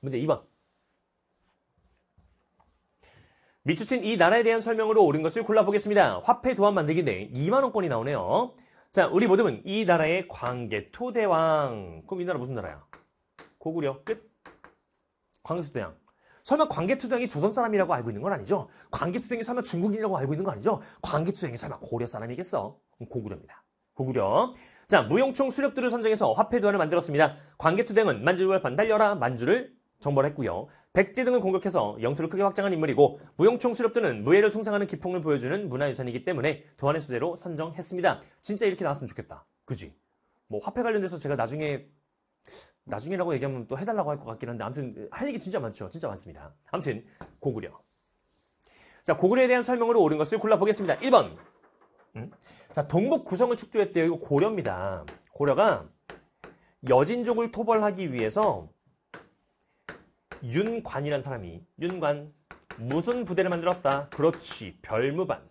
문제 2번. 밑주친 이 나라에 대한 설명으로 옳은 것을 골라보겠습니다. 화폐 도안 만들기인데 2만원권이 나오네요. 자, 우리 모두는 이 나라의 광개토대왕. 그럼 이 나라 무슨 나라야? 고구려. 끝. 광개토대왕. 설마 광개토대왕이 조선 사람이라고 알고 있는 건 아니죠? 광개토대왕이 설마 중국인이라고 알고 있는 거 아니죠? 광개토대왕이 설마 고려 사람이겠어? 고구려입니다. 고구려. 자, 무용총 수렵들을 선정해서 화폐 도안을 만들었습니다. 광개토대왕은 만주를 반달려라 만주를 정벌했고요. 백제 등을 공격해서 영토를 크게 확장한 인물이고 무용총 수렵들은 무예를 숭상하는 기풍을 보여주는 문화유산이기 때문에 도안의 수대로 선정했습니다. 진짜 이렇게 나왔으면 좋겠다. 그지? 뭐 화폐 관련돼서 제가 나중에 나중이라고 얘기하면 또 해달라고 할 것 같긴 한데 아무튼 할 얘기 진짜 많죠. 진짜 많습니다. 아무튼 고구려. 자 고구려에 대한 설명으로 옳은 것을 골라보겠습니다. 1번 음? 자 동북 구성을 축조했대요. 이거 고려입니다. 고려가 여진족을 토벌하기 위해서 윤관이라는 사람이 윤관 무슨 부대를 만들었다? 그렇지 별무반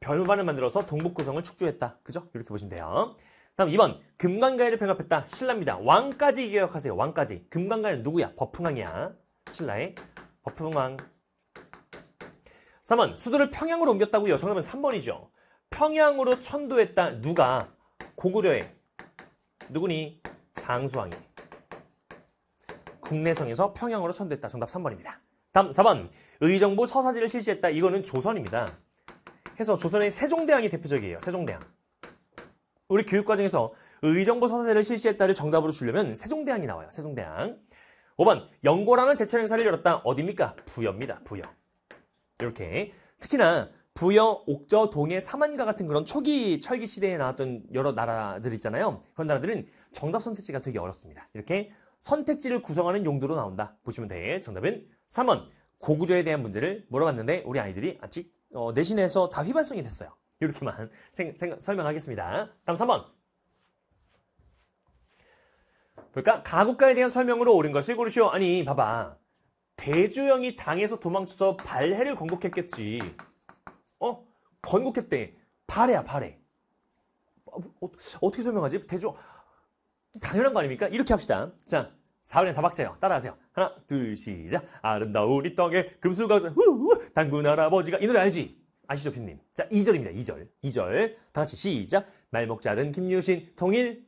별무반을 만들어서 동북 구성을 축조했다. 그죠? 이렇게 보시면 돼요. 다음 2번 금강가에를 병합했다. 신라입니다. 왕까지 기억하세요. 왕까지. 금강가는 누구야? 버풍왕이야. 신라의 버풍왕. 3번 수도를 평양으로 옮겼다고요. 정답은 3번이죠. 평양으로 천도했다. 누가? 고구려의 누구니? 장수왕이. 국내성에서 평양으로 천도했다. 정답 3번입니다. 다음 4번 의정부 서사지를 실시했다. 이거는 조선입니다. 해서 조선의 세종대왕이 대표적이에요. 세종대왕. 우리 교육과정에서 의정부 서사제를 실시했다를 정답으로 주려면 세종대왕이 나와요. 세종대왕. 5번 연고라는 제철 행사를 열었다. 어디입니까? 부여입니다. 부여. 이렇게 특히나 부여, 옥저, 동해, 삼한가 같은 그런 초기 철기 시대에 나왔던 여러 나라들 있잖아요. 그런 나라들은 정답 선택지가 되게 어렵습니다. 이렇게 선택지를 구성하는 용도로 나온다. 보시면 돼. 정답은 3번 고구려에 대한 문제를 물어봤는데 우리 아이들이 아직 어, 내신에서 다 휘발성이 됐어요. 이렇게만 생, 생, 설명하겠습니다. 다음 3번. 그러니까 가국가에 대한 설명으로 옳은 것을 고르시오. 아니 봐봐. 대조영이 당에서 도망쳐서 발해를 건국했겠지. 어? 건국했대. 발해야 발해. 어, 어, 어떻게 설명하지? 대조 당연한 거 아닙니까? 이렇게 합시다. 자, 4월의 사박자요. 따라하세요. 하나, 둘, 시작. 아름다운 이 땅에 금수가 후후 당군 할아버지가 이 노래 알지? 아시죠, 피님? 자, 2절입니다. 2절. 2절. 다 같이 시작. 말목 자른 김유신 통일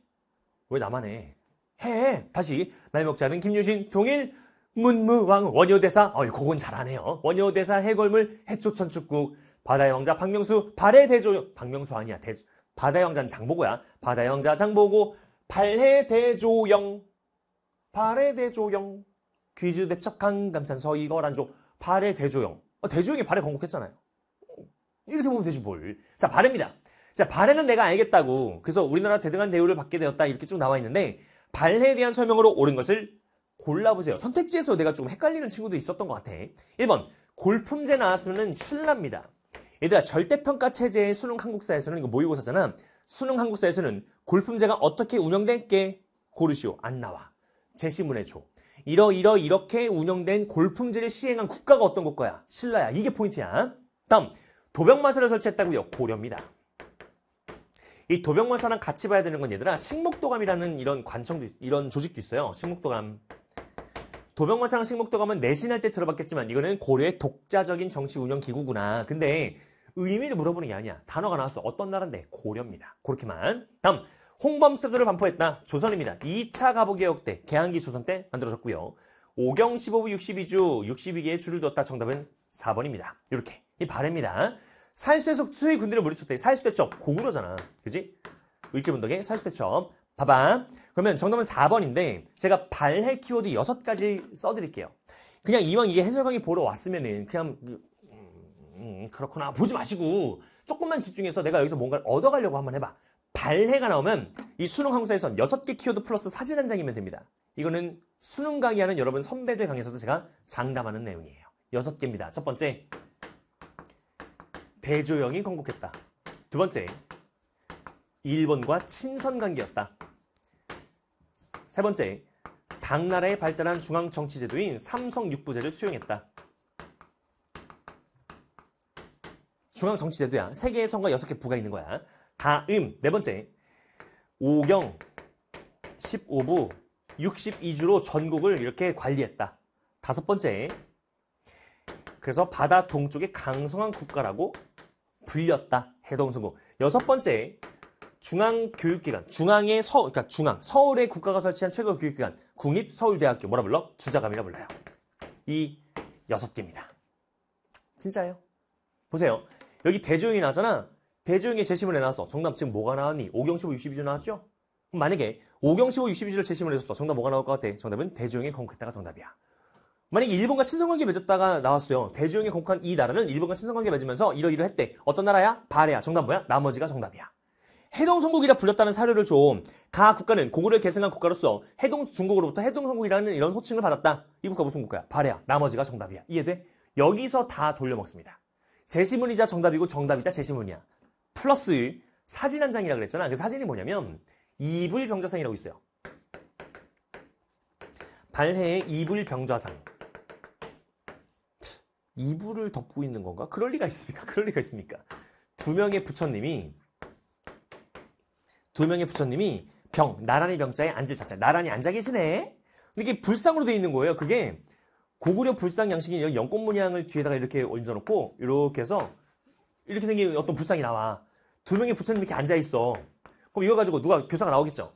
왜 나만 해? 해. 다시 말목 자른 김유신 통일 문무왕 원효대사 어이 그건 잘하네요. 원효대사 해골물 해초천축국 바다의 왕자 박명수 발해대조 박명수 아니야. 대, 바다의 왕자는 장보고야. 바다의 왕자 장보고 발해대조영 발해대조영 귀주대첩 강 감산 서이거란조 발해대조영 어, 대조영이 발해 건국했잖아요. 이렇게 보면 되지 뭘. 자 발해입니다. 자 발해는 내가 알겠다고 그래서 우리나라 대등한 대우를 받게 되었다 이렇게 쭉 나와 있는데 발해에 대한 설명으로 옳은 것을 골라보세요. 선택지에서 내가 조금 헷갈리는 친구도 있었던 것 같아. 1번 골품제 나왔으면 신라입니다. 얘들아 절대평가 체제의 수능 한국사에서는 이거 모의고사잖아. 수능 한국사에서는 골품제가 어떻게 운영될게 고르시오. 안 나와. 제시문에 줘. 이러 이러 이렇게 운영된 골품제를 시행한 국가가 어떤 국가야? 신라야. 이게 포인트야. 다음 도병마사를 설치했다고요. 고려입니다. 이 도병마사랑 같이 봐야 되는 건 얘들아 식목도감이라는 이런 관청도 이런 조직도 있어요. 식목도감. 도병마사랑 식목도감은 내신할 때 들어봤겠지만 이거는 고려의 독자적인 정치 운영 기구구나. 근데 의미를 물어보는 게 아니야. 단어가 나왔어. 어떤 나라인데? 고려입니다. 그렇게만. 다음 홍범습도를 반포했다. 조선입니다. 2차 가보개혁 때 개항기 조선 때 만들어졌고요. 오경 15부 62주 62개의 줄을 뒀다. 정답은 4번입니다. 이렇게 이 발해입니다. 살수에서 수의 군대를 물리쳤대. 살수대첩 고구려잖아. 그지? 을지분덕의 살수대첩. 봐봐. 그러면 정답은 4번인데 제가 발해 키워드 6가지 써드릴게요. 그냥 이왕 이게 해설 강의 보러 왔으면은 그냥 음, 음, 그렇구나 보지 마시고 조금만 집중해서 내가 여기서 뭔가를 얻어가려고 한번 해봐. 발해가 나오면 이 수능 항사에선 6개 키워드 플러스 사진 한 장이면 됩니다. 이거는 수능 강의하는 여러분 선배들 강의에서도 제가 장담하는 내용이에요. 6개입니다. 첫 번째 대조영이 건국했다. 두 번째, 일본과 친선 관계였다. 세 번째, 당나라에 발달한 중앙 정치 제도인 삼성 육부제를 수용했다. 중앙 정치 제도야. 세 개의 성과 여섯 개 부가 있는 거야. 다음 네 번째, 오경 15부 62주로 전국을 이렇게 관리했다. 다섯 번째. 그래서 바다 동쪽의 강성한 국가라고 불렸다. 해동성국. 여섯 번째. 중앙교육기관, 중앙의 서, 그러니까 중앙, 서울의 국가가 설치한 최고 교육기관, 국립서울대학교, 뭐라 불러? 주자감이라 불러요. 이 여섯 개입니다. 진짜예요. 보세요. 여기 대조영이 나왔잖아. 대조영의 제시문 해놨어. 정답 지금 뭐가 나왔니? 5경 15, 62주 나왔죠? 그럼 만약에 5경 15, 62주를 제시문 해줬어. 정답 뭐가 나올 것 같아? 정답은 대조영의 건국했다가 정답이야. 만약에 일본과 친선관계 맺었다가 나왔어요. 대조영의 건국한 이 나라는 일본과 친선관계 맺으면서 이러이러했대. 어떤 나라야? 발해야. 정답 뭐야? 나머지가 정답이야. 해동성국이라 불렸다는 사료를 좀 가 국가는 고구려를 계승한 국가로서 해동 중국으로부터 해동성국이라는 이런 호칭을 받았다. 이 국가 무슨 국가야? 발해야. 나머지가 정답이야. 이해돼? 여기서 다 돌려먹습니다. 제시문이자 정답이고 정답이자 제시문이야. 플러스 사진 한 장이라 그랬잖아. 그 사진이 뭐냐면 이불 병자상이라고 있어요. 발해의 이불 병자상. 이불을 덮고 있는 건가? 그럴 리가 있습니까? 그럴 리가 있습니까? 두 명의 부처님이 두 명의 부처님이 병, 나란히 병자에 앉을 자체. 나란히 앉아 계시네? 근데 이게 불상으로 돼 있는 거예요. 그게 고구려 불상 양식이 연꽃 문양을 뒤에다가 이렇게 얹어놓고 이렇게 해서 이렇게 생긴 어떤 불상이 나와. 두 명의 부처님이 이렇게 앉아 있어. 그럼 이거 가지고 누가 교사가 나오겠죠?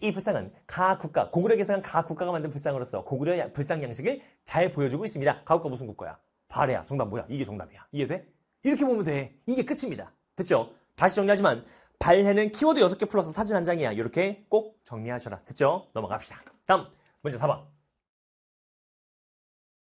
이 불상은 가 국가, 고구려 계승한 가 국가가 만든 불상으로서 고구려 야- 불상 양식을 잘 보여주고 있습니다. 가 국가 무슨 국가야? 발해야. 정답 뭐야? 이게 정답이야. 이해 돼? 이렇게 보면 돼. 이게 끝입니다. 됐죠? 다시 정리하지만 발해는 키워드 6개 플러스 사진 한 장이야. 이렇게 꼭 정리하셔라. 됐죠? 넘어갑시다. 다음 문제 4번.